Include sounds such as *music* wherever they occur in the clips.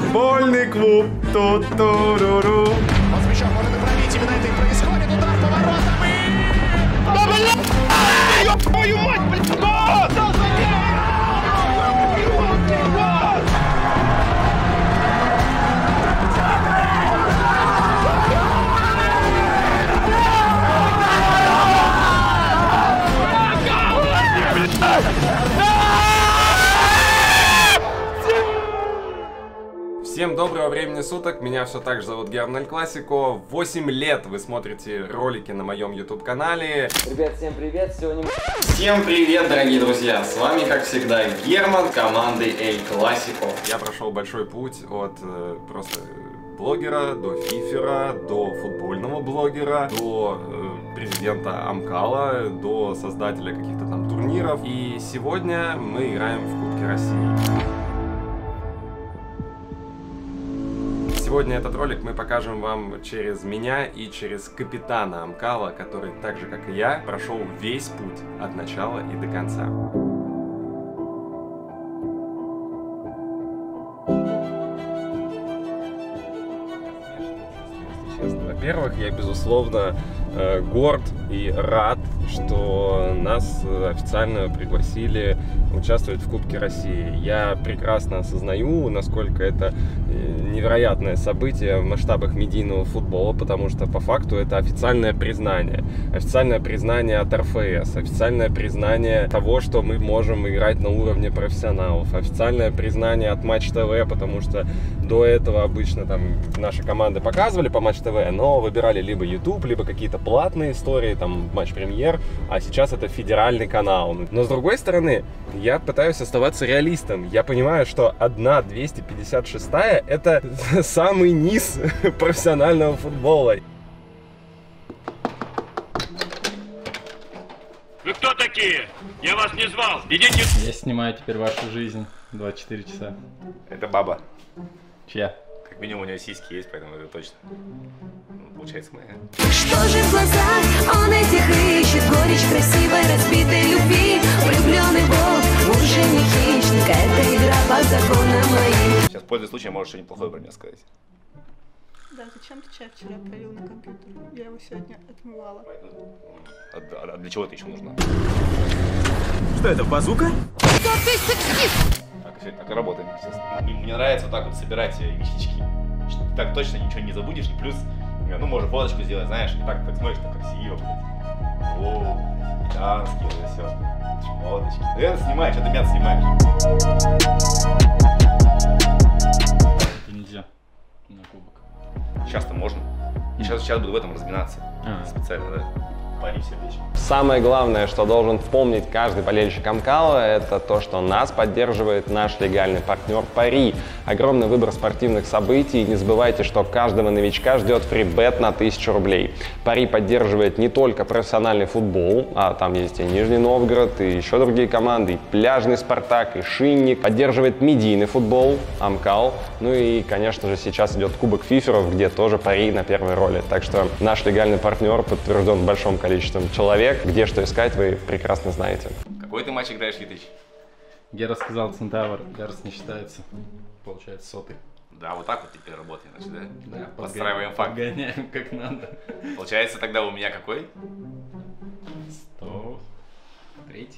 Футбольный клуб. Ту-ту-ру-ру. Он с мячом пробить, именно это и происходит. Всем доброго времени суток, меня все так же зовут Герман Классико. 8 лет вы смотрите ролики на моем YouTube канале. Ребят, всем привет! Сегодня Всем привет, дорогие друзья! С вами, как всегда, Герман команды El Классико. Я прошел большой путь от э, просто блогера до фифера, до футбольного блогера, до э, президента Амкала, до создателя каких-то там турниров. И сегодня мы играем в Кубке России. Сегодня этот ролик мы покажем вам через меня и через капитана Амкала, который так же как и я прошел весь путь от начала и до конца. Во-первых, я, безусловно, горд и рад, что нас э, официально пригласили участвовать в Кубке России. Я прекрасно осознаю, насколько это э, невероятное событие в масштабах медийного футбола, потому что по факту это официальное признание. Официальное признание от РФС, официальное признание того, что мы можем играть на уровне профессионалов, официальное признание от Матч ТВ, потому что до этого обычно там наши команды показывали по Матч ТВ, но выбирали либо YouTube, либо какие-то платные истории, там Матч Премьер, а сейчас это федеральный канал. Но с другой стороны, я пытаюсь оставаться реалистом. Я понимаю, что одна 256 это *laughs* самый низ *laughs* профессионального футбола. Вы кто такие? Я вас не звал. Идите. Я снимаю теперь вашу жизнь 24 часа. Это баба. Чья? Минимум у нее сиськи есть, поэтому это точно. Получается моя. Что же в глазах он этих ищет Горечь красивой разбитой любви Влюбленный бог, уже не хищник Это игра по законам моим Сейчас, пользуясь случаем, можешь что-нибудь плохое про меня сказать. Да, зачем ты чай вчера пролил на компьютер? Я его сегодня отмывала. А, а- а для чего это еще нужно? Что это, базука? Так, все, так и работаем, естественно. Мне, мне нравится вот так вот собирать э, вещички. Что ты так точно ничего не забудешь. И плюс, ну, можно фоточку сделать, знаешь, и так, так смотришь, так красиво, блядь. О, итальянский, вот это все. Шмоточки. Наверное, снимай, что ты меня снимаешь? Это нельзя. На кубок. Сейчас-то можно. Сейчас, сейчас буду в этом разминаться. А. Специально, да? Пари сердечко. Самое главное, что должен помнить каждый болельщик Амкала, это то, что нас поддерживает наш легальный партнер Пари. Огромный выбор спортивных событий. Не забывайте, что каждого новичка ждет фрибет на 1000 рублей. Пари поддерживает не только профессиональный футбол, а там есть и Нижний Новгород, и еще другие команды, и пляжный Спартак, и Шинник. Поддерживает медийный футбол, Амкал. Ну и, конечно же, сейчас идет Кубок Фиферов, где тоже Пари на первой роли. Так что наш легальный партнер подтвержден большим количеством человек. Где что искать, вы прекрасно знаете. Какой ты матч играешь, Витыч? Гера сказал Центавр, Гарс не считается. Получается сотый. Да, вот так вот теперь работаем, значит, да? Да, Подстраиваем факт. Подгоняем как надо. Получается, тогда у меня какой? 103.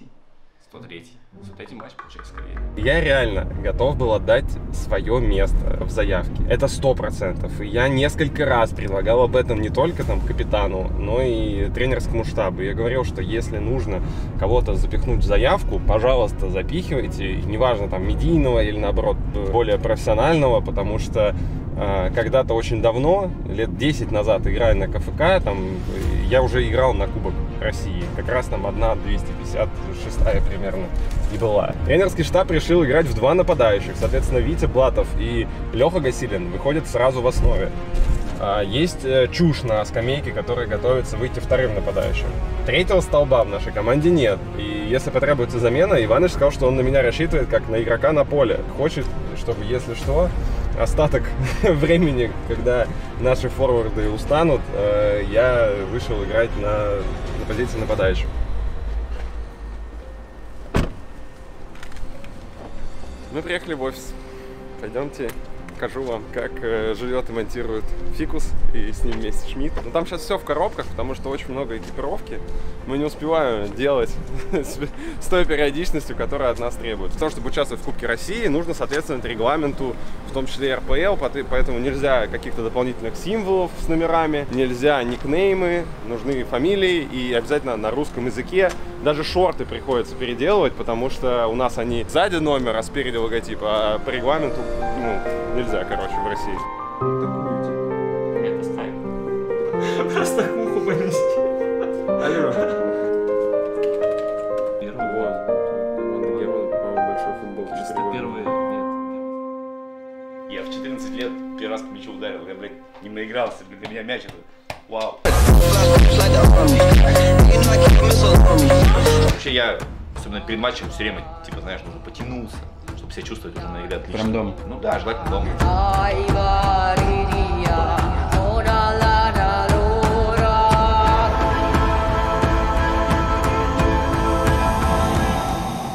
103. 103 матч, получается, скорее. Я реально готов был отдать свое место в заявке. Это сто процентов. И я несколько раз предлагал об этом не только там капитану, но и тренерскому штабу. Я говорил, что если нужно кого-то запихнуть в заявку, пожалуйста, запихивайте. Неважно, там, медийного или, наоборот, более профессионального, потому что э, когда-то очень давно, лет 10 назад, играя на КФК, там, я уже играл на Кубок России. Как раз там одна 256 примерно и была. Тренерский штаб решил играть в два нападающих. Соответственно, Витя Блатов и Леха Гасилин выходят сразу в основе. А, Есть э, чушь на скамейке, которая готовится выйти вторым нападающим. Третьего столба в нашей команде нет. И если потребуется замена, Иваныч сказал, что он на меня рассчитывает как на игрока на поле. Хочет, чтобы, если что, остаток *laughs* времени, когда наши форварды устанут, э, я вышел играть на, на позиции нападающего. Мы приехали в офис. Пойдемте покажу вам, как э, живет и монтирует Фикус и с ним вместе Шмидт. Но там сейчас все в коробках, потому что очень много экипировки. Мы не успеваем делать *laughs* с той периодичностью, которая от нас требуется. Для того, чтобы участвовать в Кубке России, нужно соответствовать регламенту, в том числе РПЛ, поэтому нельзя каких-то дополнительных символов с номерами, нельзя никнеймы, нужны фамилии и обязательно на русском языке. Даже шорты приходится переделывать, потому что у нас они сзади номер, а спереди логотип, а по регламенту ну, нельзя, короче, в России. Это ставим. Просто муху понести. Алло. Первый. большой футбол. Просто первый. Нет. Я в 14 лет первый раз по мячу ударил. Я, блядь, не наигрался. Для меня мяч это... Вау. Вообще я, особенно перед матчем, все время, типа, знаешь, нужно потянуться, чтобы себя чувствовать уже на игре отлично. Прям дома? Ну да, желательно дома.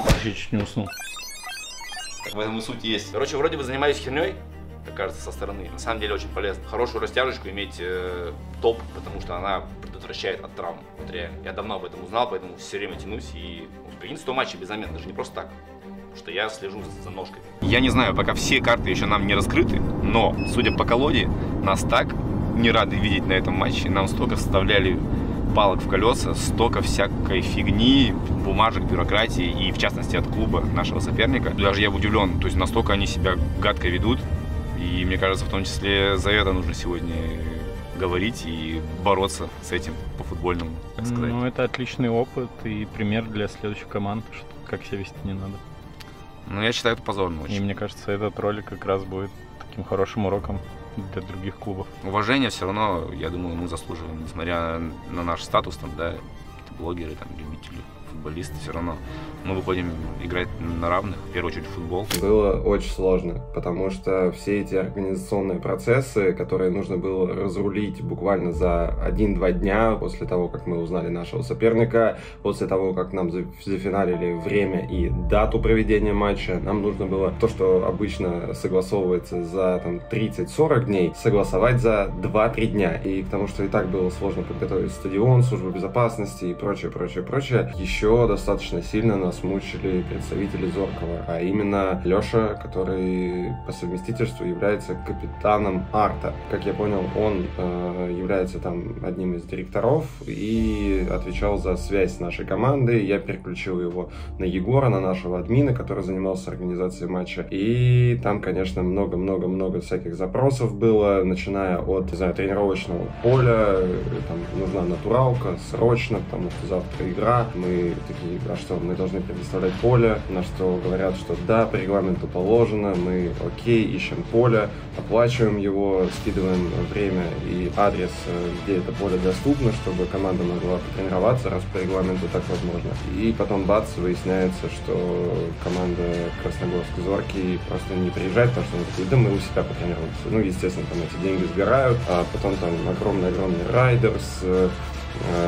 Вообще чуть не уснул. Так в этом и суть есть. Короче, вроде бы занимаюсь херней, как кажется, со стороны. На самом деле очень полезно. Хорошую растяжечку иметь э, топ, потому что она предотвращает от травм. Вот реально. Я давно об этом узнал, поэтому все время тянусь и ну, прикинь, 100 матчей без замен, даже не просто так. Что я слежу за, ножкой. Я не знаю, пока все карты еще нам не раскрыты, но, судя по колоде, нас так не рады видеть на этом матче. Нам столько вставляли палок в колеса, столько всякой фигни, бумажек, бюрократии и, в частности, от клуба нашего соперника. Даже я удивлен, то есть настолько они себя гадко ведут, и мне кажется, в том числе за это нужно сегодня говорить и бороться с этим по-футбольному, так сказать. Ну, это отличный опыт и пример для следующих команд, что как себя вести не надо. Ну, я считаю, это позорно очень. И мне кажется, этот ролик как раз будет таким хорошим уроком для других клубов. Уважение все равно, я думаю, мы заслуживаем, несмотря на наш статус, там, да, блогеры, там, любители, футболисты, все равно мы выходим играть на равных, в первую очередь в футбол. Было очень сложно, потому что все эти организационные процессы, которые нужно было разрулить буквально за один-два дня после того, как мы узнали нашего соперника, после того, как нам зафиналили время и дату проведения матча, нам нужно было то, что обычно согласовывается за там 30-40 дней, согласовать за 2-3 дня. И к тому, что и так было сложно подготовить стадион, службу безопасности и прочее, прочее, прочее, еще достаточно сильно нас мучили представители Зоркова, а именно Леша, который по совместительству является капитаном Арта. Как я понял, он э, является там одним из директоров и отвечал за связь нашей командой. Я переключил его на Егора, на нашего админа, который занимался организацией матча. И там, конечно, много-много-много всяких запросов было, начиная от, не знаю, тренировочного поля, там нужна натуралка, срочно, потому что завтра игра. Мы такие, а что, мы должны предоставлять поле, на что говорят, что да, по регламенту положено, мы окей, ищем поле, оплачиваем его, скидываем время и адрес, э, где это поле доступно, чтобы команда могла потренироваться, раз по регламенту так возможно. И потом бац, выясняется, что команда Красногорской Зорки просто не приезжает, потому что они такие, да мы у себя потренируемся. Ну, естественно, там эти деньги сгорают, а потом там огромный-огромный райдерс, Э,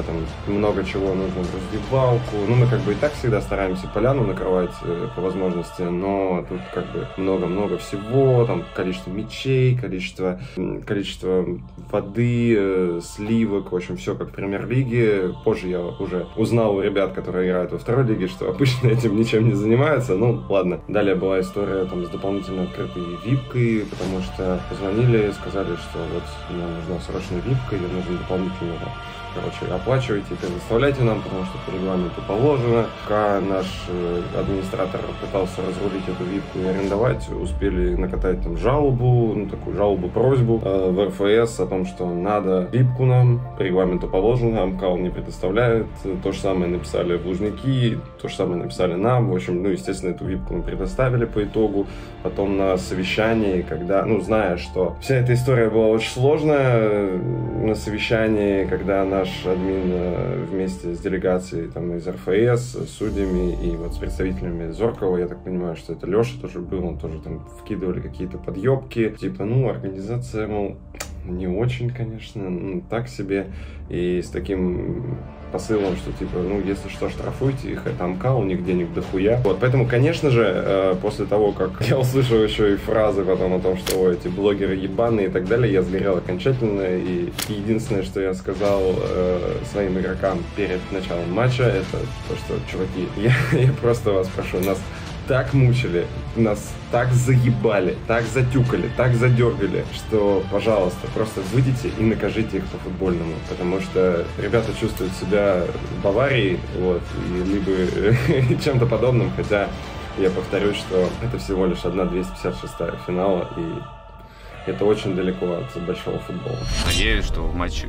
там много чего нужно в раздевалку. Ну, мы как бы и так всегда стараемся поляну накрывать э, по возможности, но тут как бы много-много всего, там количество мечей, количество, количество воды, э, сливок, в общем, все как в премьер-лиге. Позже я уже узнал у ребят, которые играют во второй лиге, что обычно *laughs* этим ничем не занимаются. Ну, ладно. Далее была история там с дополнительно открытой випкой, потому что позвонили, сказали, что вот мне нужна срочная випка, ее нужно дополнительно короче, оплачивайте, предоставляйте нам, потому что по регламенту положено. Пока наш э, администратор пытался разрулить эту випку и арендовать, успели накатать там жалобу, ну такую жалобу-просьбу э, в РФС о том, что надо випку нам, по регламенту положено, Амкал не предоставляет. То же самое написали в Лужники, то же самое написали нам. В общем, ну, естественно, эту випку мы предоставили по итогу. Потом на совещании, когда, ну, зная, что вся эта история была очень сложная, на совещании, когда наш админ э, вместе с делегацией там, из РФС, с судьями и вот с представителями Зоркова, я так понимаю, что это Леша тоже был, он тоже там вкидывали какие-то подъебки, типа, ну, организация, мол, не очень, конечно, ну, так себе. И с таким посылом, что типа, ну, если что, штрафуйте их, это Амкал, у них денег дохуя. Вот, поэтому, конечно же, э, после того, как *laughs* я услышал еще и фразы потом о том, что ой, эти блогеры ебаные и так далее, я сгорел окончательно, и единственное, что я сказал э, своим игрокам перед началом матча, это то, что, чуваки, *laughs* я, я просто вас прошу, нас так мучили, нас так заебали, так затюкали, так задергали, что, пожалуйста, просто выйдите и накажите их по-футбольному, потому что ребята чувствуют себя в Баварии, вот, и либо *laughs* чем-то подобным, хотя я повторюсь, что это всего лишь одна 256 финала, и это очень далеко от большого футбола. Надеюсь, что в матче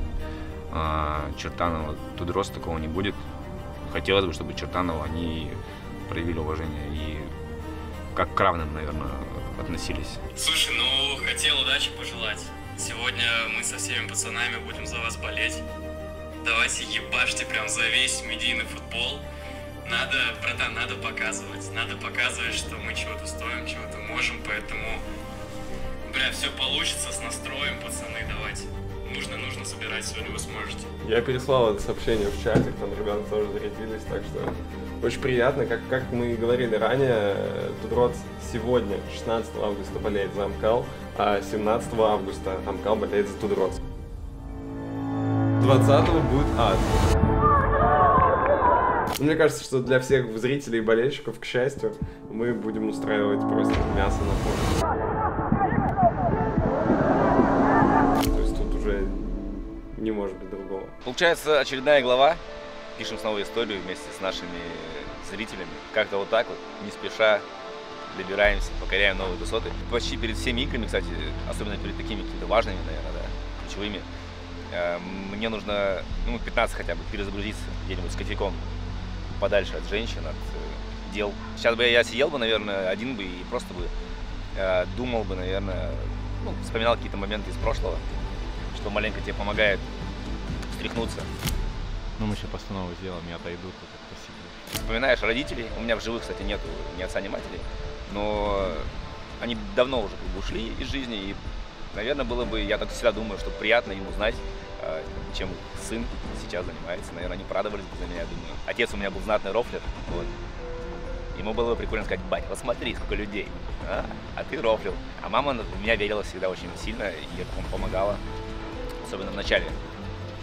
а, Чертанова Тудрос такого не будет. Хотелось бы, чтобы Чертанова они проявили уважение и как к равным, наверное, относились. Слушай, ну, хотел удачи пожелать. Сегодня мы со всеми пацанами будем за вас болеть. Давайте ебашьте прям за весь медийный футбол. Надо, братан, надо показывать. Надо показывать, что мы чего-то стоим, чего-то можем, поэтому... Бля, все получится с настроем, пацаны, давайте. Нужно, нужно собирать, сегодня вы сможете. Я переслал это сообщение в чатик, там ребята тоже зарядились, так что очень приятно. Как, как мы говорили ранее, Тудрот сегодня, 16 августа, болеет за Амкал, а 17 августа Амкал болеет за Тудрот. 20 будет ад. Мне кажется, что для всех зрителей и болельщиков, к счастью, мы будем устраивать просто мясо на поле. То есть тут уже не может быть другого. Получается очередная глава. Пишем снова историю вместе с нашими зрителями. Как-то вот так вот, не спеша, добираемся, покоряем новые высоты. Почти перед всеми играми, кстати, особенно перед такими какими-то важными, наверное, да, ключевыми, э, мне нужно, ну, 15 хотя бы, перезагрузиться где-нибудь с кофейком подальше от женщин, от э, дел. Сейчас бы я сидел бы, наверное, один бы и просто бы э, думал бы, наверное, ну, вспоминал какие-то моменты из прошлого, что маленько тебе помогает встряхнуться. Ну, мы сейчас постанову сделаем, вот это посидим. Вспоминаешь родителей, у меня в живых, кстати, нету ни отца, ни матери, но они давно уже как бы ушли из жизни, и, наверное, было бы, я так всегда думаю, что приятно им узнать, э, чем сын сейчас занимается. Наверное, они порадовались бы за меня, я думаю. Отец у меня был знатный рофлер, вот. Ему было бы прикольно сказать, бать, посмотри, сколько людей, а, а ты рофлил. А мама в меня верила всегда очень сильно и это помогала, особенно в начале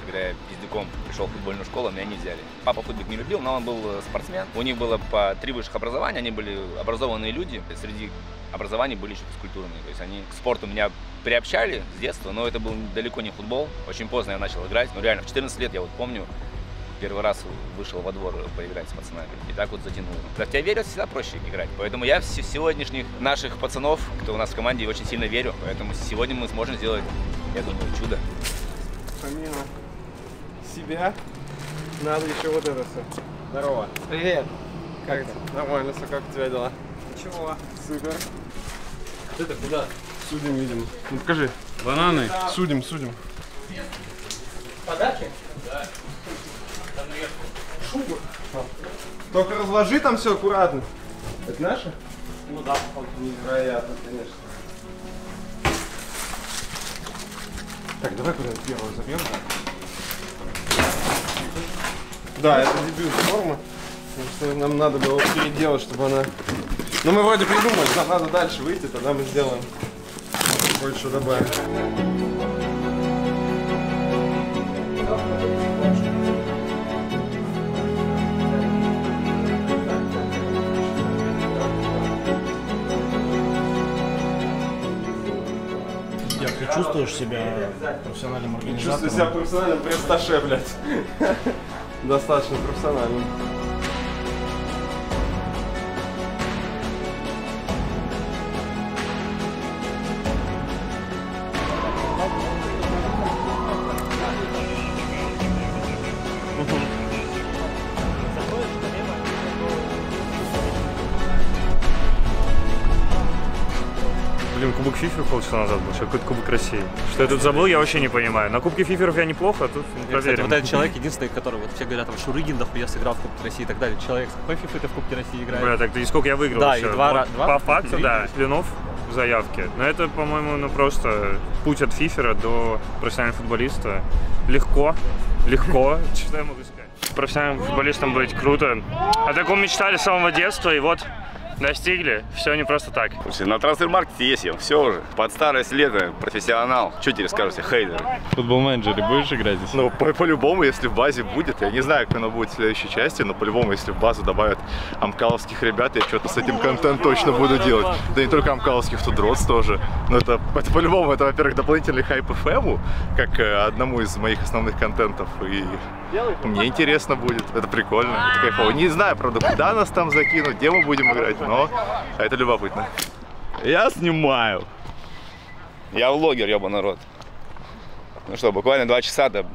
когда я пиздюком пришел в футбольную школу, меня не взяли. Папа футбол не любил, но он был э, спортсмен. У них было по три высших образования, они были образованные люди. Среди образований были еще физкультурные. То есть они к спорту меня приобщали с детства, но это был далеко не футбол. Очень поздно я начал играть. Ну реально, в 14 лет я вот помню, первый раз вышел во двор поиграть с пацанами. И так вот затянул. Когда в тебя верят, всегда проще играть. Поэтому я в сегодняшних наших пацанов, кто у нас в команде, очень сильно верю. Поэтому сегодня мы сможем сделать, я думаю, чудо. Помимо себя надо еще вот это все. Здорово. Привет. Как ты? Нормально все, как у тебя дела? Ничего. Супер. Ты-то куда? Судим, видим. Ну покажи. Бананы. Судим, судим. Подарки? Шубы. Только разложи там все аккуратно. Это наше? Ну да. Невероятно, конечно. Так, давай куда-нибудь первую забьем. Да, это дебют формы. Потому что нам надо было переделать, чтобы она... Ну мы вроде придумали, нам надо дальше выйти, тогда мы сделаем кое-что добавим. Як ты чувствуешь себя профессиональным организатором? Чувствую себя профессиональным пресс-таше, блядь. Достаточно профессиональным. Кубок Фифер полчаса назад был, сейчас какой-то Кубок России. Что я тут забыл, я вообще не понимаю. На Кубке Фиферов я неплохо, а тут Я, кстати, проверим. вот этот *laughs* человек единственный, который вот все говорят, там Шурыгин дохуя сыграл в Кубке России и так далее. Человек с какой фифы ты в Кубке России играет? Бля, так и сколько я выиграл Да, вообще? и два Ну, ра- два По факту, да. Блинов в заявке. Но это, по-моему, ну просто путь от Фифера до профессионального футболиста. Легко, легко. *laughs* Что я могу сказать? профессиональным футболистом быть круто. О таком мечтали с самого детства, и вот достигли. Все не просто так. Слушайте, на трансфер-маркете есть я, все уже. Под старость лето, профессионал. Что тебе скажут все хейтеры? Футбол менеджере будешь играть здесь? Ну, по- по-любому, если в базе будет, я не знаю, как оно будет в следующей части, но по-любому, если в базу добавят амкаловских ребят, я что-то с этим контент точно буду делать. Да не только амкаловских, тут Родс тоже. Но это, это по-любому, это, во-первых, дополнительный хайп FM, как э, одному из моих основных контентов. И мне интересно будет, это прикольно, это кайфово. Не знаю, правда, куда нас там закинут, где мы будем играть, но это любопытно. Я снимаю. Я влогер, ёба народ. Ну что, буквально два часа до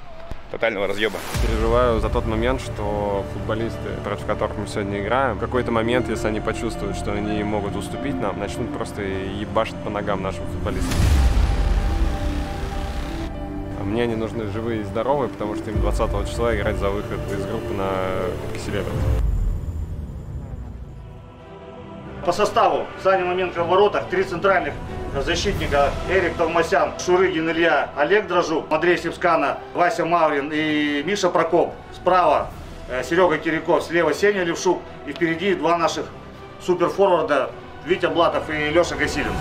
тотального разъеба. Переживаю за тот момент, что футболисты, против которых мы сегодня играем, в какой-то момент, если они почувствуют, что они могут уступить нам, начнут просто ебашить по ногам нашим футболистам. А мне они нужны живые и здоровые, потому что им 20 числа играть за выход из группы на Кубке. По составу Саня Маменко в воротах, три центральных защитника Эрик Товмасян, Шурыгин Илья, Олег Дрожук, Андрей Севскана, Вася Маврин и Миша Прокоп. Справа э, Серега Киряков, слева Сеня Левшук и впереди два наших суперфорварда Витя Блатов и Леша Гасилин.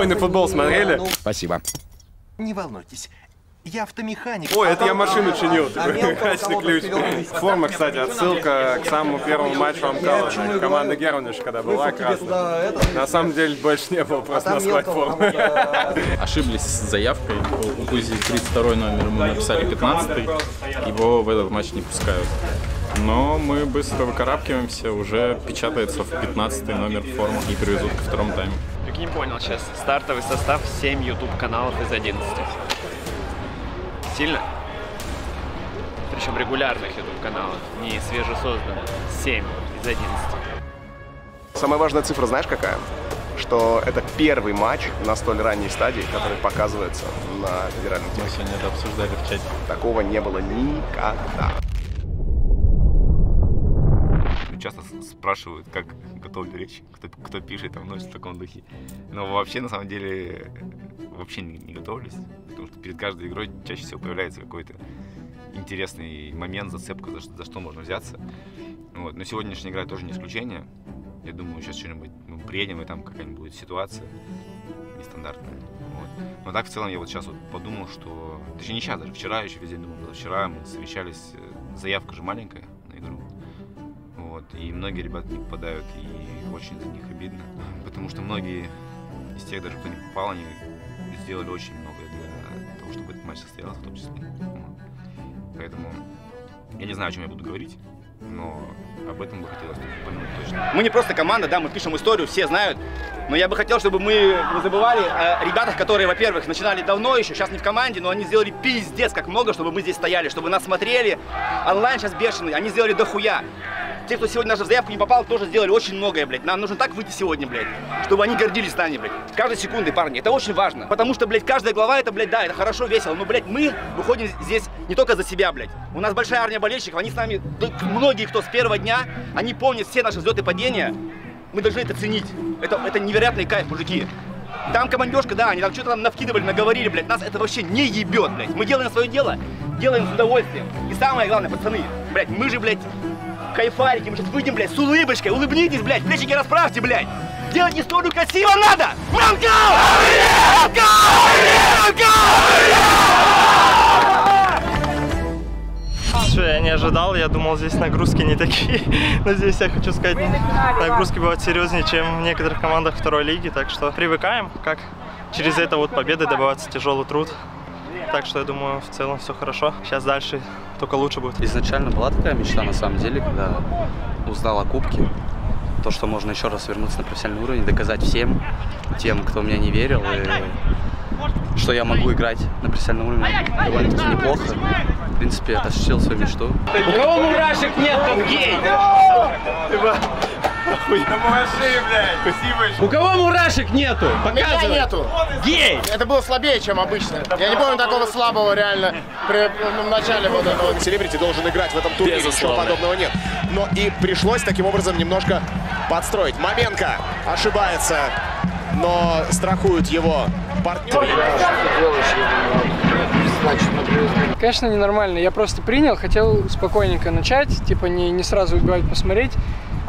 Убойный футбол смотрели? Спасибо. Не волнуйтесь, я автомеханик. Ой, это я машину чинил. А кого *laughs* ключ. Форма, кстати, отсылка к самому первому матчу Амкала. Команда Германиш, когда была красная. На самом деле больше не было, просто назвать форму. *laughs* Ошиблись с заявкой. У Кузи 32 номер, мы написали 15 Его в этот матч не пускают. Но мы быстро выкарабкиваемся, уже печатается в 15 номер формы и привезут ко второму тайму. Так не понял сейчас. Стартовый состав 7 YouTube каналов из 11. Сильно? Причем регулярных YouTube каналов, не свежесозданных. 7 из 11. Самая важная цифра знаешь какая? Что это первый матч на столь ранней стадии, который показывается на федеральном телевидении. Мы сегодня это обсуждали в чате. Такого не было никогда. Часто с- спрашивают, как готовлю речь, кто, кто пишет, там, носит в таком духе. Но вообще, на самом деле, вообще не, не готовлюсь, потому что перед каждой игрой чаще всего появляется какой-то интересный момент, зацепка, за, за что можно взяться. Вот. Но сегодняшняя игра тоже не исключение. Я думаю, сейчас что-нибудь мы приедем, и там какая-нибудь будет ситуация нестандартная. Вот. Но так в целом я вот сейчас вот подумал, что... Точнее, не сейчас даже, вчера еще весь день думал, вчера мы совещались, э, заявка же маленькая. Вот. И многие ребята не попадают, и очень за них обидно. Потому что многие из тех, даже кто не попал, они сделали очень многое для того, чтобы этот матч состоялся в том числе. Вот. Поэтому я не знаю, о чем я буду говорить, но об этом бы хотелось упомянуть точно. Мы не просто команда, да, мы пишем историю, все знают. Но я бы хотел, чтобы мы не забывали о ребятах, которые, во-первых, начинали давно еще, сейчас не в команде, но они сделали пиздец как много, чтобы мы здесь стояли, чтобы нас смотрели. Онлайн сейчас бешеный, они сделали дохуя. Те, кто сегодня даже в заявку не попал, тоже сделали очень многое, блядь. Нам нужно так выйти сегодня, блядь, чтобы они гордились нами, блядь. Каждой секундой, парни, это очень важно. Потому что, блядь, каждая глава, это, блядь, да, это хорошо, весело. Но, блядь, мы выходим здесь не только за себя, блядь. У нас большая армия болельщиков, они с нами, многие, кто с первого дня, они помнят все наши взлеты и падения. Мы должны это ценить. Это, это невероятный кайф, мужики. Там командежка, да, они там что-то там навкидывали, наговорили, блядь. Нас это вообще не ебет, блядь. Мы делаем свое дело, делаем с удовольствием. И самое главное, пацаны, блядь, мы же, блядь, кайфарики, мы сейчас выйдем, блядь, с улыбочкой, улыбнитесь, блядь, плечики расправьте, блядь. Делать историю красиво надо! Манкал! Что я не ожидал, я думал, здесь нагрузки не такие. *laughs* Но здесь, я хочу сказать, нагрузки бывают серьезнее, чем в некоторых командах второй лиги. Так что привыкаем, как через это вот победы добиваться тяжелый труд. Так что я думаю, в целом все хорошо. Сейчас дальше только лучше будет. Изначально была такая мечта, на самом деле, когда узнал о Кубке. То, что можно еще раз вернуться на профессиональный уровень, доказать всем, тем, кто мне не верил, и что я могу играть на профессиональном уровне довольно-таки неплохо. В принципе, осуществил свою мечту. У кого мурашек нет, тот гей! Поможи, блядь. Спасибо. У кого мурашек нету? У меня Показывай. нету. Гей! Это было слабее, чем обычно. Я не помню такого слабого реально при ну, в начале вот этого. Селебрити должен играть в этом турнире, ничего Безусловно. подобного нет. Но и пришлось таким образом немножко подстроить. Маменко ошибается, но страхуют его партнеры. Конечно, ненормально. Я просто принял, хотел спокойненько начать, типа не, не сразу убивать, посмотреть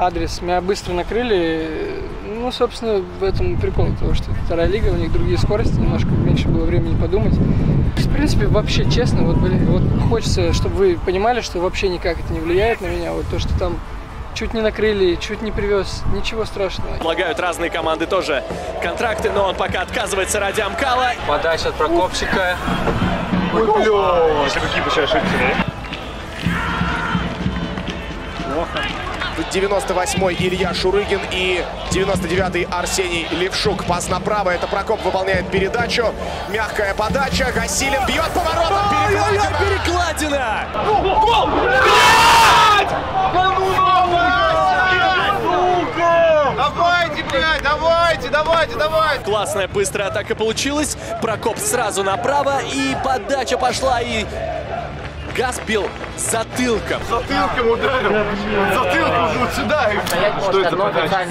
адрес. Меня быстро накрыли. Ну, собственно, в этом прикол, потому что вторая лига, у них другие скорости, немножко меньше было времени подумать. В принципе, вообще, честно, вот, блин, вот хочется, чтобы вы понимали, что вообще никак это не влияет на меня. Вот то, что там чуть не накрыли, чуть не привез, ничего страшного. Предлагают разные команды тоже контракты, но он пока отказывается ради Амкала. Подача от Прокопчика. Ой, бля. Если какие большие ошибки, да? 98-й Илья Шурыгин и 99-й Арсений Левшук. Пас направо, это Прокоп выполняет передачу. Мягкая подача, Гасилин бьет поворотом. Перекладина! перекладина! Гол! Давайте, блядь, давайте, давайте, давайте. Классная быстрая атака получилась. Прокоп сразу направо и подача пошла и Газ бил затылком. Затылком ударил. Затылком вот сюда. Что это подача?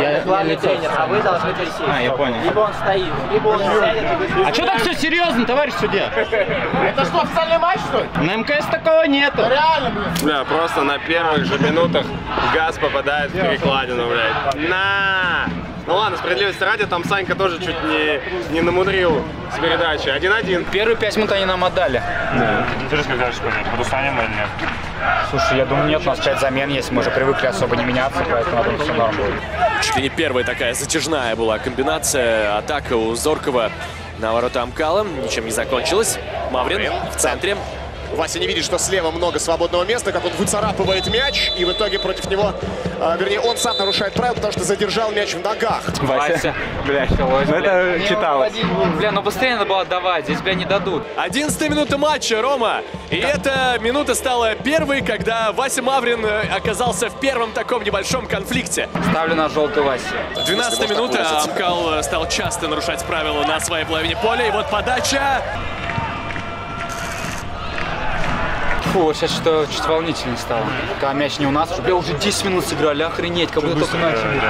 Я, я лицо. А вы должны присесть. А, я понял. Либо он стоит, либо он сядет. А что так все серьезно, товарищ судья? Это что, официальный матч, что ли? На МКС такого нету. Да реально, блин. Бля, просто на первых же минутах газ попадает в перекладину, блядь. На! Ну ладно, справедливости ради, там Санька тоже чуть не, не намудрил с передачи. 1-1. Первые пять минут они нам отдали. Ты же скажешь, что нет, подустанем или нет? Слушай, я думаю, нет, у нас пять замен есть, мы уже привыкли особо не меняться, поэтому я думаю, все норм будет. Чуть ли не первая такая затяжная была комбинация. Атака у Зоркова на ворота Амкала. Ничем не закончилась. Маврин в центре. Вася не видит, что слева много свободного места, как он выцарапывает мяч, и в итоге против него, а, вернее, он сам нарушает правила, потому что задержал мяч в ногах. Вася. Блядь, ну это читалось. Бля, ну быстрее надо было отдавать, здесь, бля, не дадут. 11 минута матча, Рома. И эта минута стала первой, когда Вася Маврин э, оказался в первом таком небольшом конфликте. Ставлю на желтый Вася. 12 минута Амкал э, стал часто нарушать правила на своей половине поля. И вот подача. Фу, вот сейчас что чуть волнительнее стало. Когда мяч не у нас, бля, уже 10 минут сыграли, охренеть, как будто только начали.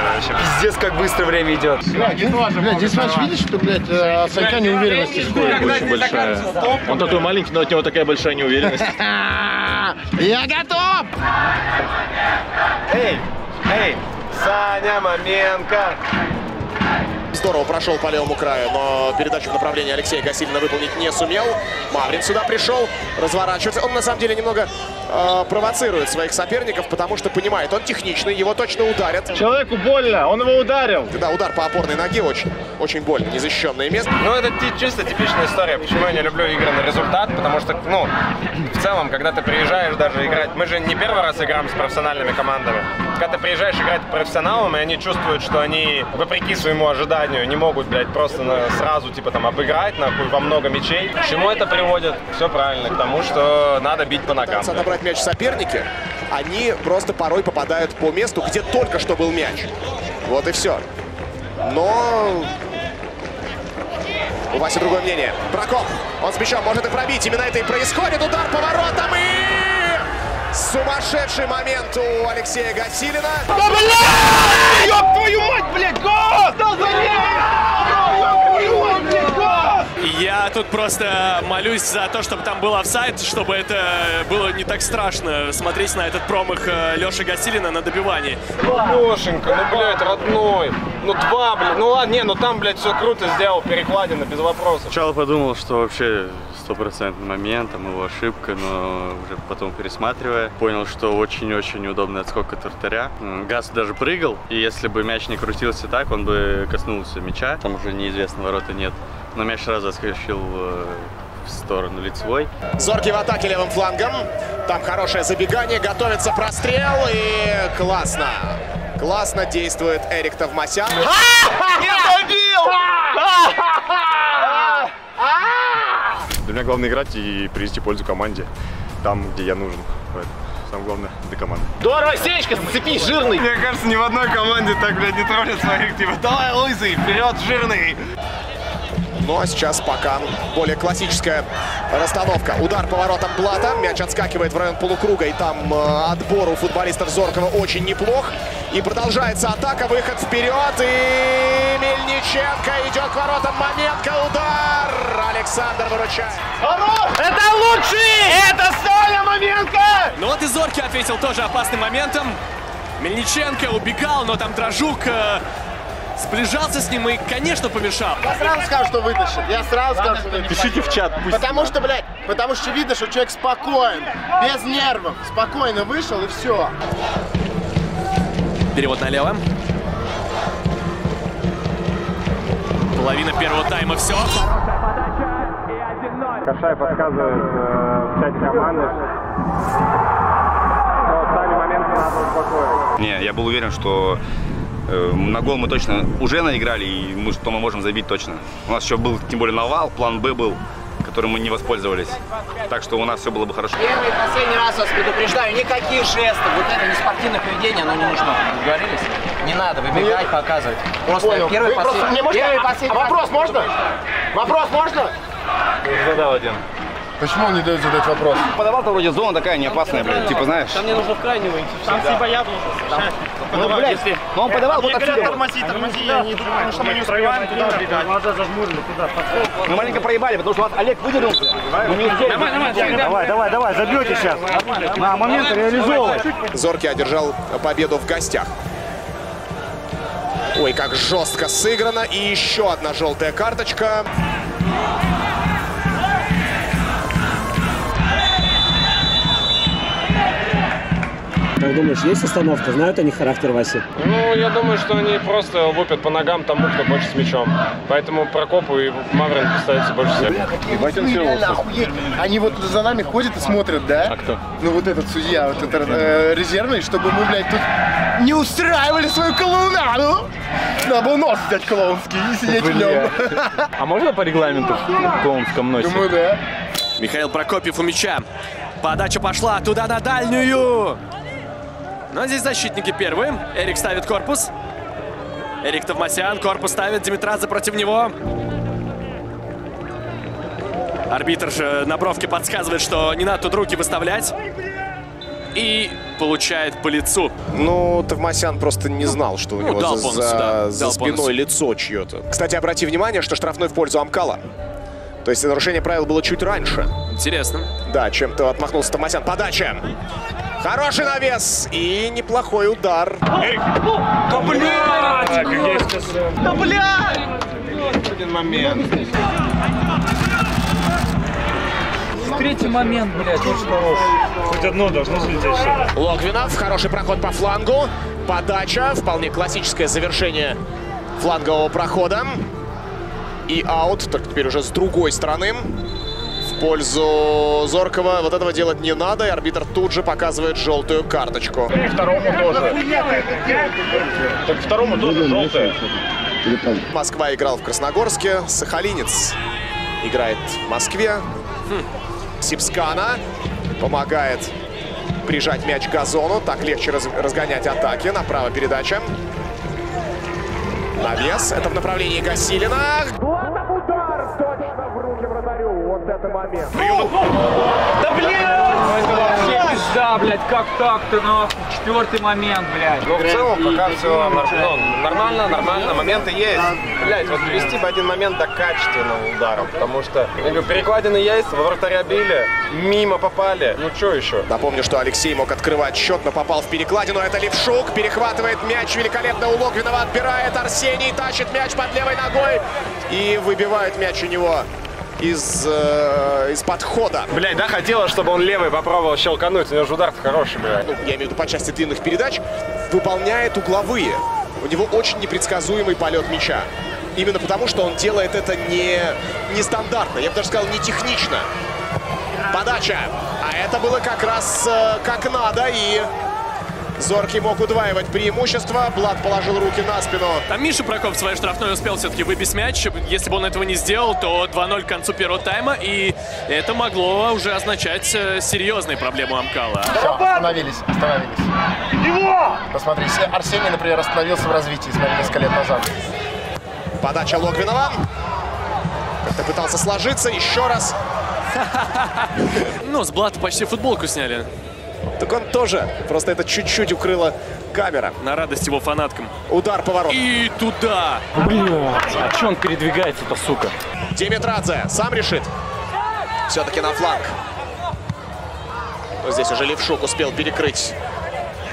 Пиздец, как быстро время идет. Блядь, здесь матч видишь, что, блядь, от Санька неуверенность исходит? Очень большая. Он такой маленький, но от него такая большая неуверенность. *laughs* Я готов! Эй, эй, Саня Маменко. Здорово прошел по левому краю, но передачу в направлении Алексея Гасилина выполнить не сумел. Маврин сюда пришел, разворачивается. Он на самом деле немного э, провоцирует своих соперников, потому что понимает, он техничный, его точно ударят. Человеку больно, он его ударил. Да, удар по опорной ноге очень, очень больно, незащищенное место. Ну, это чисто типичная история, почему я не люблю игры на результат, потому что, ну, в целом, когда ты приезжаешь даже играть, мы же не первый раз играем с профессиональными командами. Когда ты приезжаешь играть профессионалам, и они чувствуют, что они, вопреки своему ожиданию, не могут, блядь, просто на- сразу, типа, там, обыграть, нахуй, во много мячей. К чему это приводит? Все правильно, к тому, что надо бить по ногам. Пытаются отобрать мяч соперники, они просто порой попадают по месту, где только что был мяч. Вот и все. Но у Васи другое мнение. Прокоп, он с мячом может и пробить. Именно это и происходит. Удар по воротам и... Сумасшедший момент у Алексея Гасилина. Да, блядь! Ёб твою мать, блядь, гол! Да, за Я тут просто молюсь за то, чтобы там был офсайд, чтобы это было не так страшно смотреть на этот промах э, Леши Гасилина на добивании. Лешенька, ну, блядь, родной. Ну, два, блядь. Ну, ладно, не, ну там, блядь, все круто сделал, перекладина, без вопросов. Сначала подумал, что вообще стопроцентный момент, там его ошибка, но уже потом пересматривая, понял, что очень-очень удобный отскок от вратаря. Газ даже прыгал, и если бы мяч не крутился так, он бы коснулся мяча, там уже неизвестно, ворота нет. Но мяч сразу отскочил э, в сторону лицевой. Зоркий в атаке левым флангом. Там хорошее забегание, готовится прострел и классно. Классно действует Эрик Тавмасян. Не *laughs* забил! Для меня главное играть и принести пользу команде там, где я нужен. самое главное для команды. Здорово, Сенечка, зацепись, жирный. Мне кажется, ни в одной команде так, блядь, не троллят своих, типа, давай, лысый, вперед, жирный. Ну а сейчас пока более классическая расстановка. Удар поворотом Блата. Мяч отскакивает в район полукруга. И там э, отбор у футболистов Зоркова очень неплох. И продолжается атака. Выход вперед. И Мельниченко идет к воротам. Моменко. Удар. Александр выручает. Это лучший! Это Саня Маменко! Ну вот и Зорки ответил тоже опасным моментом. Мельниченко убегал, но там Дрожук э, сближался с ним и, конечно, помешал. Я сразу скажу, что вытащит. Я сразу скажу, что вытащит. Пишите в чат, пусть. Потому что, блядь, потому что видно, что человек спокоен, без нервов, спокойно вышел и все. Перевод налево. Половина первого тайма, все. Кашай подсказывает э, в чате команды, что Сане момент надо успокоить. Не, я был уверен, что на гол мы точно уже наиграли, и мы, что мы можем забить точно. У нас еще был, тем более, навал, план Б был, которым мы не воспользовались. Так что у нас все было бы хорошо. Первый и последний раз вас предупреждаю, никаких жестов, вот это не спортивное поведение, оно не нужно. Договорились? Не надо выбегать, показывать. Просто Понял. первый, Вы просто последний. мне можете- Первый, последний А вопрос раз. можно? Вопрос можно? Задал один. Почему он не дает задать вопрос? Подавал-то вроде зона такая не опасная, блядь, типа знаешь. Там мне нужно в крайнего идти. Там типа я должен. Ну, блядь, но он подавал вот отсюда. тормози, тормози, я не думаю, потому что мы не успеваем туда бегать. Глаза зажмурили, туда, Мы маленько проебали, потому что Олег выдернулся. Мы не успели. Давай, давай, давай, забьете сейчас. На момент реализовывай. Зорки одержал победу в гостях. Ой, как жестко сыграно. И еще одна желтая карточка. Как думаешь, есть остановка? Знают они характер Васи? Ну, я думаю, что они просто лупят по ногам тому, кто больше с мячом. Поэтому Прокопу и Маврин поставятся больше всех. Ну, охуеть. Они вот за нами ходят и смотрят, да? А кто? Ну вот этот судья, вот этот э, резервный, чтобы мы, блядь, тут не устраивали свою клоунаду. Надо было нос взять клоунский и сидеть в нем. А можно по регламенту в клоунском носе? Думаю, да. Михаил Прокопьев у мяча. Подача пошла туда на дальнюю. Но здесь защитники первые. Эрик ставит корпус. Эрик Товмасян. Корпус ставит. Димитрадзе против него. Арбитр же на бровке подсказывает, что не надо тут руки выставлять. И получает по лицу. Ну, Товмасян просто не знал, что у Ну, него дал за, бонус, да, за дал спиной бонус. лицо чье-то. Кстати, обрати внимание, что штрафной в пользу Амкала. То есть нарушение правил было чуть раньше. Интересно. Да, чем-то отмахнулся Томасян. Подача. Хороший навес и неплохой удар. Да блядь! Да блядь! Один момент. Третий момент, блядь, очень хороший. Хоть одно должно слететь Логвинов, хороший проход по флангу. Подача, вполне классическое завершение флангового прохода. И аут, только теперь уже с другой стороны. В пользу Зоркова вот этого делать не надо, и арбитр тут же показывает желтую карточку. И второму тоже. Так второму тоже желтая. Москва играл в Красногорске, Сахалинец играет в Москве. Сипскана помогает прижать мяч к газону. Так легче раз- разгонять атаки. Направо передача. Навес. Это в направлении Гасилина. Удар это момент. Да блядь! Пизда, блядь, как так-то, нахуй? Четвертый момент, блядь. Ну, в целом, пока все нормально, нормально, моменты есть. Блять, вот довести бы один момент до качественного удара, потому что, я говорю, перекладины есть, во вратаря били, мимо попали, ну что еще? Напомню, что Алексей мог открывать счет, но попал в перекладину. Это Левшук. Перехватывает мяч великолепно у Логвинова. Отбирает Арсений. Тащит мяч под левой ногой. И выбивает мяч у него из, э, из подхода. Блять, да, хотела, чтобы он левый попробовал щелкануть, у него же удар хороший, блядь. Ну, я имею в виду по части длинных передач. Выполняет угловые. У него очень непредсказуемый полет мяча. Именно потому, что он делает это не нестандартно. Я бы даже сказал, не технично. Подача. А это было как раз э, как надо. И Зоркий мог удваивать преимущество. Блад положил руки на спину. Там Миша Прокоп в своей штрафной успел все-таки выбить мяч. Если бы он этого не сделал, то 2-0 к концу первого тайма. И это могло уже означать э, серьезные проблемы Амкала. Все, остановились, остановились. Его! Посмотри, Арсений, например, остановился в развитии, смотри, несколько лет назад. Подача Логвинова. Как-то пытался сложиться. Еще раз. *laughs* Ну, с Блата почти футболку сняли. Так он тоже. Просто это чуть-чуть укрыла камера. На радость его фанаткам. Удар поворот. И туда. Блин, а че он передвигается-то, сука? Димитрадзе сам решит. Все-таки на фланг. Но здесь уже Левшук успел перекрыть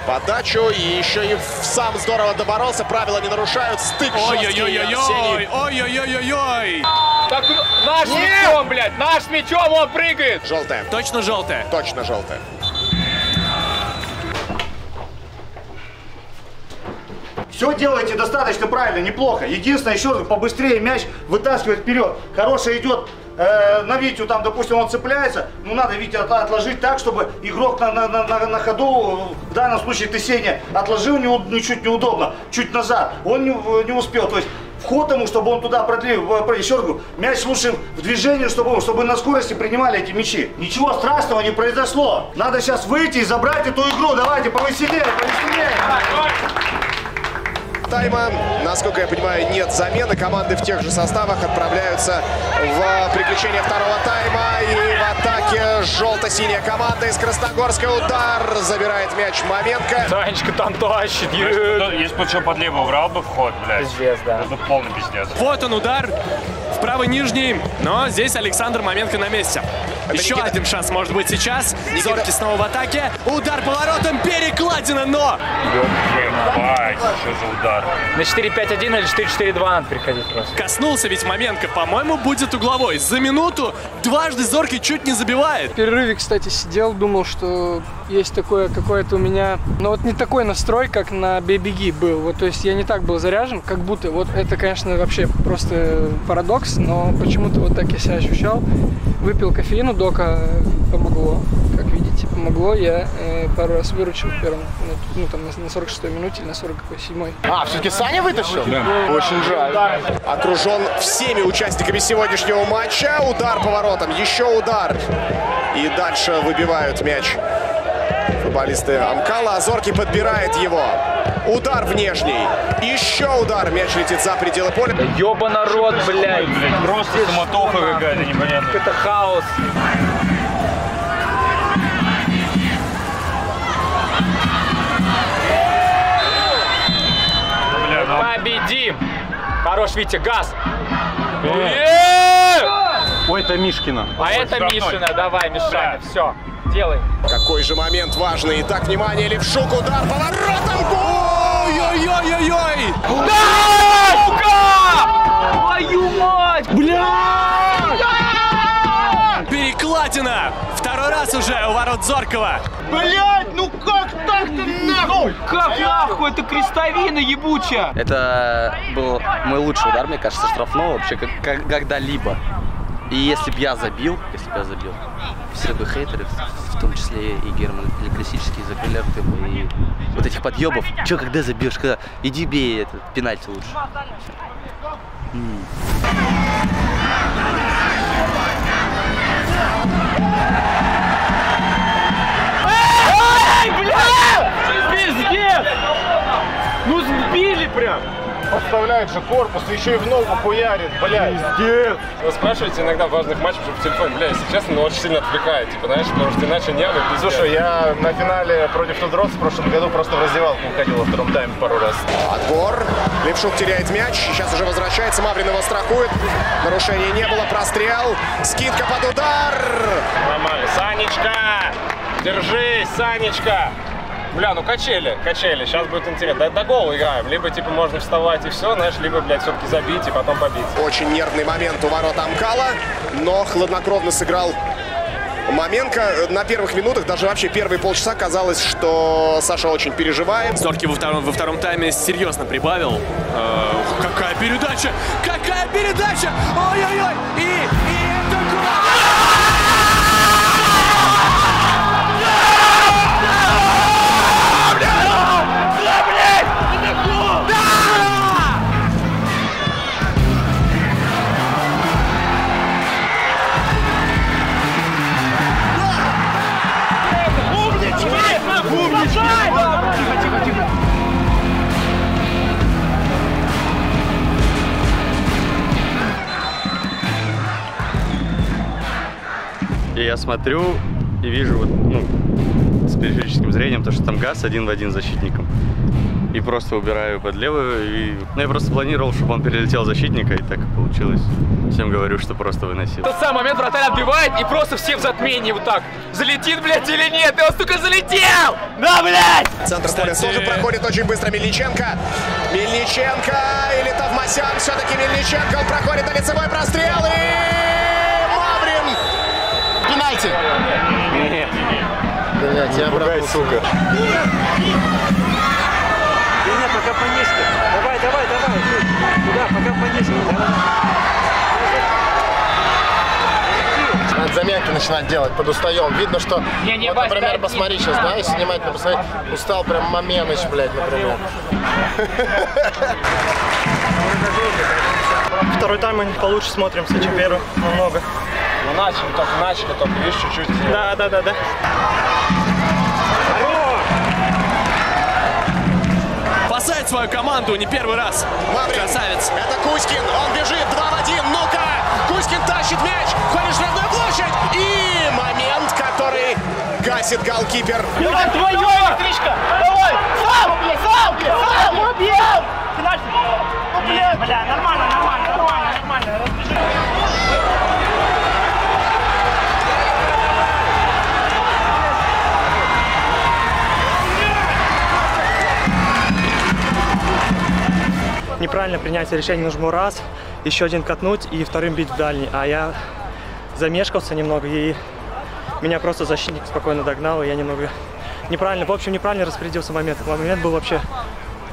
подачу. И еще и сам здорово доборолся. Правила не нарушают. Стык. Ой-ой-ой-ой-ой! Ой-ой-ой-ой-ой! Так, наш Нет! мячом, блядь, наш мячом он прыгает. Желтая. Точно желтая. Точно желтая. Все делаете достаточно правильно, неплохо. Единственное, еще раз, побыстрее мяч вытаскивать вперед. Хороший идет э, на Витю, там, допустим, он цепляется. Ну, надо Витю от- отложить так, чтобы игрок на, на, на, на- ходу, в данном случае ты, отложил не, ну, чуть неудобно, чуть назад. Он не, не успел. То есть вход ему, чтобы он туда продлил, еще раз говорю, мяч лучше в движении, чтобы, чтобы на скорости принимали эти мячи. Ничего страшного не произошло. Надо сейчас выйти и забрать эту игру. Давайте, повеселее, повеселее. Тайма, насколько я понимаю, нет замены. Команды в тех же составах отправляются в приключение второго тайма. И в атаке желто-синяя команда из Красногорска. Удар забирает мяч Маменко. Санечка там тащит. Если бы что под левый убрал бы вход, блядь. Пиздец, да. Это полный пиздец. Вот он удар в правый нижний, но здесь Александр Маменко на месте. Это Еще Никита. один шанс может быть сейчас. Зорки снова в атаке. Удар поворотом, перекладина, но... Ебать, что за удар. На 4-5-1 или 4-4-2 надо переходить просто. Коснулся ведь Маменко, по-моему, будет угловой. За минуту дважды Зорки чуть не забивает. В перерыве, кстати, сидел, думал, что есть такое какое-то у меня... Но вот не такой настрой, как на бей-беги был. Вот, то есть я не так был заряжен, как будто... Вот это, конечно, вообще просто парадокс, но почему-то вот так я себя ощущал. Выпил кофеину, дока помогло. Как видите, помогло. Я э, пару раз выручил в первом, ну, ну, там, на, на 46-й минуте или на 47-й. А, все-таки Саня вытащил? Очень жаль. Окружен всеми участниками сегодняшнего матча. Удар поворотом, еще удар. И дальше выбивают мяч футболисты Амкала. Азорки подбирает его. Удар внешний. Еще удар. Мяч летит за пределы поля. Ёба народ, блядь. Просто суматоха какая-то непонятная. Это хаос. Бля, ну, Победим! Хорош, Витя, газ! Ой, это Мишкина. А это Мишина, давай, Мишаня, все, делай. Какой же момент важный. Итак, внимание, Левшук. Удар поворотом. Ой-ой-ой-ой-ой! Да, сука! Твою мать! Блядь! Перекладина! Второй раз уже у ворот Зоркова. Блять, ну как так-то нахуй? Как нахуй, это крестовина ебучая! Это был мой лучший удар, мне кажется, штрафного вообще как- как- когда-либо. И если бы я забил, если бы я забил, все бы хейтеры, в том числе и Герман Классический, закрыли бы, и вот этих подъебов. Че, когда забьешь, когда иди бей этот пенальти лучше. Ай, блядь! Пиздец! Ну сбили прям! Подставляет же корпус, еще и в ногу хуярит, блядь. Пиздец! Вы спрашиваете иногда в важных матчах, чтобы телефон, бля, если честно, ну очень сильно отвлекает, типа, знаешь, потому что иначе нервы, пиздец. Слушай, я на финале против Тудрос в прошлом году просто в раздевалку уходил во втором тайме пару раз. Отбор. Левшук теряет мяч. Сейчас уже возвращается. Маврин его страхует. Нарушения не было. Прострел. Скидка под удар. Нормально. Санечка! Держись, Санечка! Бля, ну качели, качели, сейчас будет интересно. До, до гола играем. Либо, типа, можно вставать и все, знаешь, либо, блядь, все-таки забить и потом побить. Очень нервный момент у ворот Амкала. Но хладнокровно сыграл Маменко. На первых минутах, даже вообще первые полчаса казалось, что Саша очень переживает. Зорки во втором, во втором тайме серьезно прибавил. Э, какая передача! Какая передача! Ой-ой-ой! И, и это гол! Смотрю и вижу вот, ну, с периферическим зрением, то, что там газ один в один с защитником. И просто убираю под левую. И... Ну, я просто планировал, чтобы он перелетел защитника, и так и получилось. Всем говорю, что просто выносил. Тот самый момент вратарь отбивает и просто все в затмении вот так. Залетит, блядь, или нет? И он, сука, залетел! Да, блядь! Центр поля тоже проходит очень быстро Мельниченко. Мельниченко или Тавмасян. Все-таки Мельниченко. Он проходит на лицевой прострел. И. Пенальти. Блять, я обратно, сука. Нет, пока понизко. Давай, давай, давай. Туда, пока понизко. Надо заменки начинать делать, подустаем. Видно, что, Не, не, вот, например, посмотри сейчас, да, если внимательно посмотреть, устал прям Маменыч, блядь, например. Второй тайм мы получше смотримся, чем первый, намного. Ну начали, только начали, только видишь, чуть-чуть. Да, да, да, да. Спасает свою команду не первый раз. Красавец. Это Кузькин. Он бежит 2 в 1. Ну-ка. Кузькин тащит мяч. Входит в штрафную площадь. И момент, который гасит голкипер. Это твое, электричка! Давай! Сам! Сам! Сам! Убьем! Ну, блядь! Бля, нормально, нормально, нормально, нормально. Разбежи. Неправильно принятие решения нужно раз, еще один катнуть и вторым бить в дальний. А я замешкался немного и меня просто защитник спокойно догнал, и я немного неправильно, в общем, неправильно распорядился момент. Момент был вообще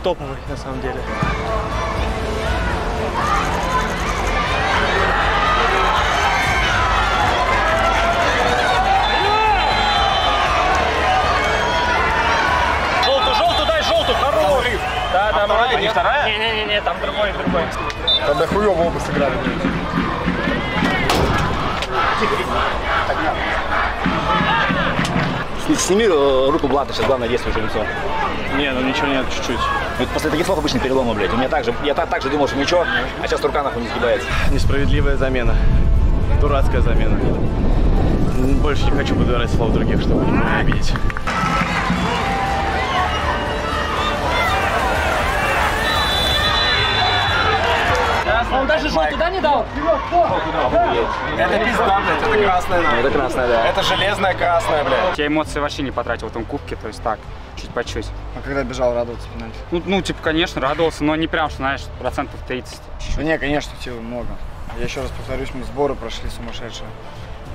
топовый на самом деле. Не вторая? Не-не-не, там другой, другой. Тогда хуёво оба сыграли. Сними э, руку Блата, сейчас главное действие уже лицо. Не, ну ничего нет, чуть-чуть. Вот после таких слов обычно переломы, блядь. У меня так же, я так, так же думал, что ничего, а сейчас рука нахуй не сгибается. Несправедливая замена. Дурацкая замена. Больше не хочу подбирать слов других, чтобы не обидеть. Он даже желтую, да, не дал? Это пизда, блядь, это красная. Это красная, да. Это железная красная, блядь. Я эмоции вообще не потратил в этом кубке, то есть так, чуть по чуть. А когда бежал, радоваться пенальти? Ну, ну, типа, конечно, радовался, но не прям, что, знаешь, процентов 30. Да не, конечно, сил много. Я еще раз повторюсь, мы сборы прошли сумасшедшие.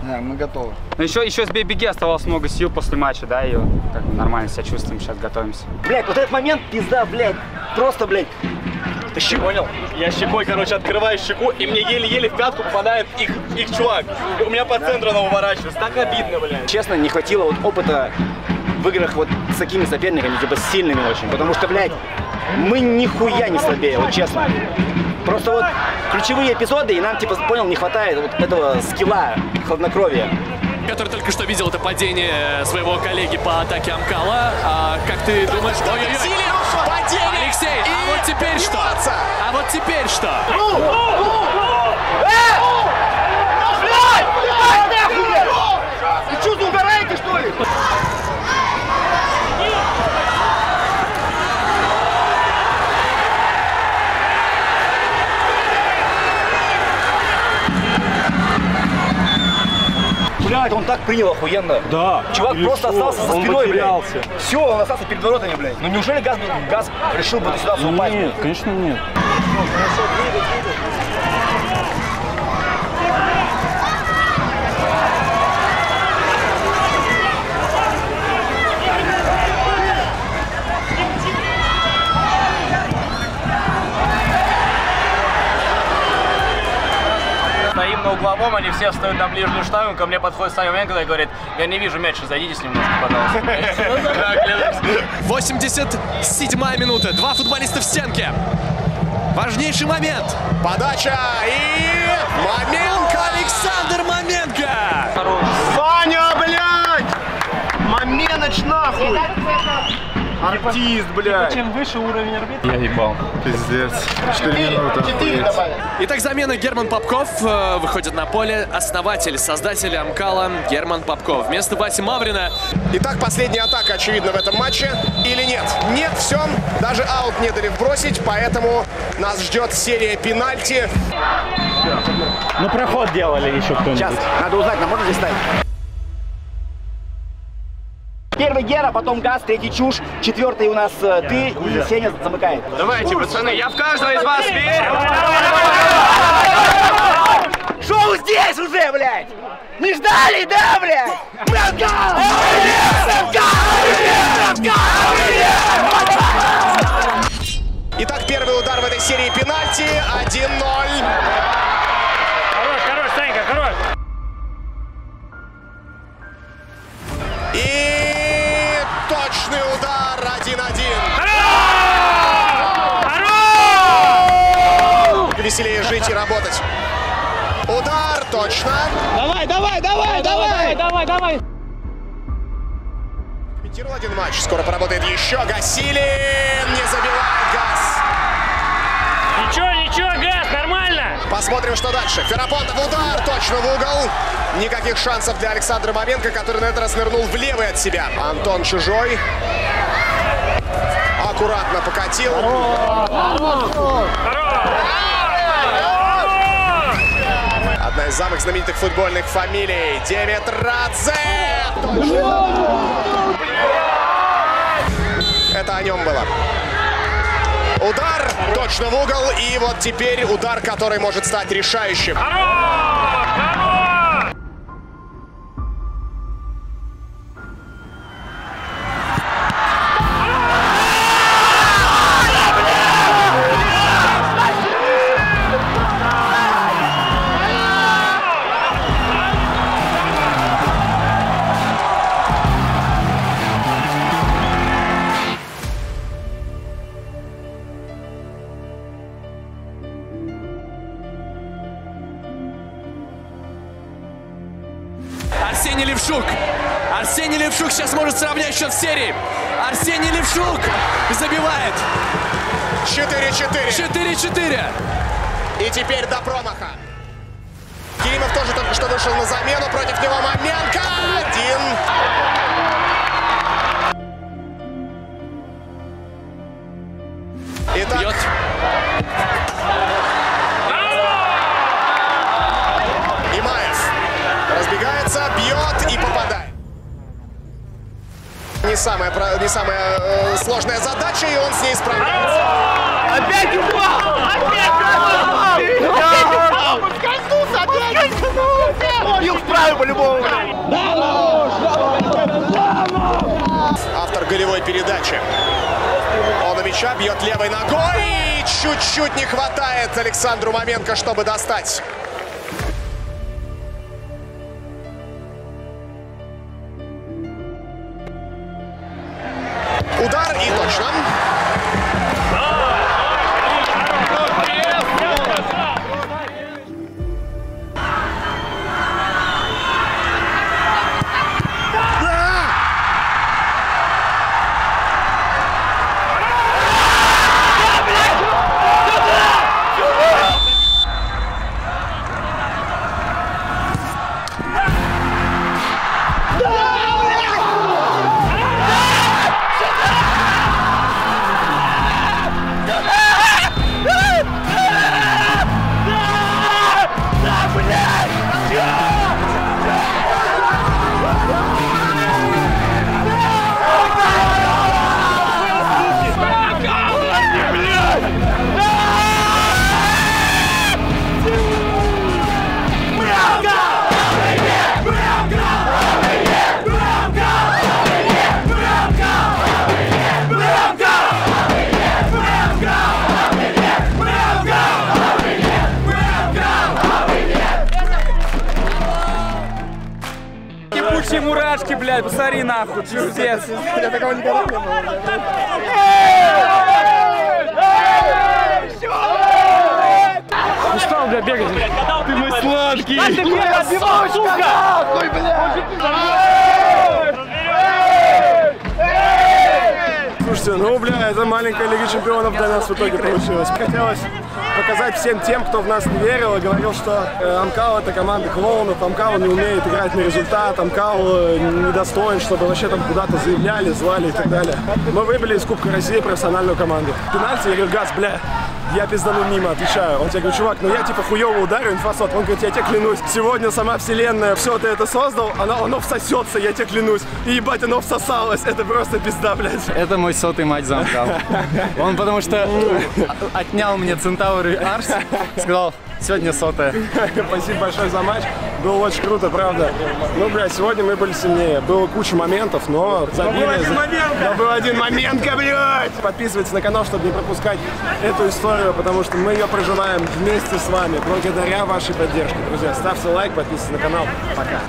Не, мы готовы. Но еще, еще с беги оставалось много сил после матча, да, и как нормально себя чувствуем, сейчас готовимся. Блядь, вот этот момент пизда, блядь. Просто, блядь. Ты щи понял? Я щекой, короче, открываю щеку, и мне еле-еле в пятку попадает их, их чувак. И у меня по центру она уворачивается. Так обидно, блядь. Честно, не хватило вот опыта в играх вот с такими соперниками, типа с сильными очень. Потому что, блядь, мы нихуя не слабее, вот честно. Просто вот ключевые эпизоды, и нам, типа, понял, не хватает вот этого скилла, хладнокровия. Который только что видел это падение своего коллеги по атаке Амкала. А как ты думаешь? Ой-ой-ой. Падение! Алексей, а И вот теперь что? А вот теперь что? Так принял охуенно. Да. Чувак Или просто что? остался за Он спиной, блядь. потерялся. Все, он остался перед воротами, блядь. Ну неужели газ, газ решил бы сюда упасть? Нет, конечно нет. Стоим на угловом, они все встают на ближнюю штангу, ко мне подходит Саня Менко и говорит, я не вижу мяч, зайдитесь немножко, пожалуйста. *laughs* 87 минута. Два футболиста в стенке. Важнейший момент. Подача и Маменко, Александр Маменко. Саня, блядь! Маменыч, нахуй! Артист, блядь. Чем выше уровень арбитра. Я ебал. Пиздец. 4 минуты. охуеть. Итак, замена Герман Попков э, выходит на поле. Основатель, создатель Амкала Герман Попков. Вместо Васи Маврина. Итак, последняя атака, очевидно, в этом матче. Или нет? Нет, все. Даже аут не дали вбросить, поэтому нас ждет серия пенальти. Ну проход делали еще кто-нибудь. Сейчас, надо узнать, нам можно здесь ставить? Первый Гера, потом Газ, третий Чушь, четвертый у нас э, ты и Сеня замыкает. Давайте, пацаны, я в каждого из вас верю. Шоу здесь уже, блядь! Не ждали, да, блядь? Итак, первый удар в этой серии пенальти. 1-0. Веселее жить и работать. Удар, точно. Давай, давай, давай, давай, давай, давай. Комментировал один матч. Скоро поработает еще. Гасилин не забивает газ. Ничего, ничего, газ, нормально. Посмотрим, что дальше. Ферапонтов удар, точно в угол. Никаких шансов для Александра Маменко, который на этот раз нырнул в левый от себя. Антон Чужой. Аккуратно покатил. Одна из самых знаменитых футбольных фамилий. Деметрадзе. Это о нем было. Удар точно в угол. И вот теперь удар, который может стать решающим. Чуть-чуть не хватает Александру Маменко, чтобы достать. Устал, бля, бегать. Ты мой сладкий. Ты меня отбивал, сука! Ой, Ну, бля, это маленькая Лига Чемпионов для нас в итоге получилась. Хотелось показать всем тем, кто в нас не верил и говорил, что э, Амкал это команда клоунов, Амкал не умеет играть на результат, Амкал э, недостоин, чтобы вообще там куда-то заявляли, звали и так далее. Мы выбили из Кубка России профессиональную команду. Пенальти, говорю, Газ, бля, я пиздану мимо, отвечаю. Он тебе говорит, чувак, ну я типа хуево ударю инфосот. Он говорит, я тебе клянусь, сегодня сама вселенная, все ты это создал, оно, оно всосется, я тебе клянусь. И ебать, оно всосалось, это просто пизда, блядь. Это мой сотый матч за Амкал. Он потому что отнял мне Центавр и Арс, сказал, сегодня сотая. Спасибо большое за матч. Было очень круто, правда. Ну, блядь, сегодня мы были сильнее. Было куча моментов, но забили. был один за- момент, Но был один момент, блядь! Подписывайтесь на канал, чтобы не пропускать эту историю, потому что мы ее проживаем вместе с вами, благодаря вашей поддержке. Друзья, ставьте лайк, подписывайтесь на канал. Пока.